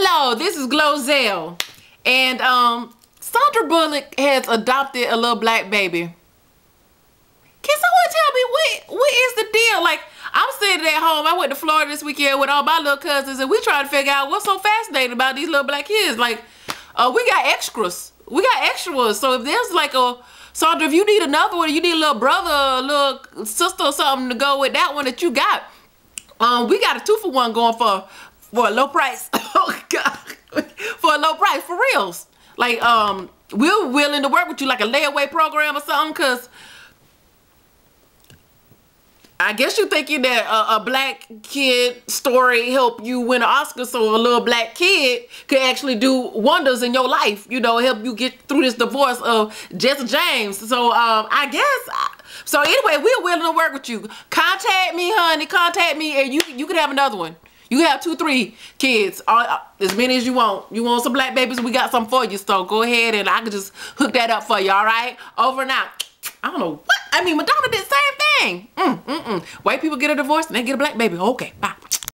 Hello, this is Glozell. And um, Sandra Bullock has adopted a little black baby. Can someone tell me what what is the deal? Like, I'm sitting at home. I went to Florida this weekend with all my little cousins, and we trying to figure out what's so fascinating about these little black kids. Like, uh, we got extras. We got extras. So if there's like a Sandra, if you need another one, you need a little brother, a little sister, or something to go with that one that you got. Um, we got a two for one going for for a low price. For a low price for reals. Like um, we're willing to work with you like a layaway program or something, cause I guess you're thinking that a, a, black kid story help you win an Oscar so a little black kid could actually do wonders in your life, you know, help you get through this divorce of Jesse James. So um, I guess, so anyway, we're willing to work with you. Contact me, honey, contact me and you, you can have another one. You have two, three kids, uh, as many as you want. You want some black babies, we got some for you. So go ahead and I can just hook that up for you, all right? Over and out. I don't know what. I mean, Madonna did the same thing. Mm, mm, mm. White people get a divorce and they get a black baby. Okay, bye.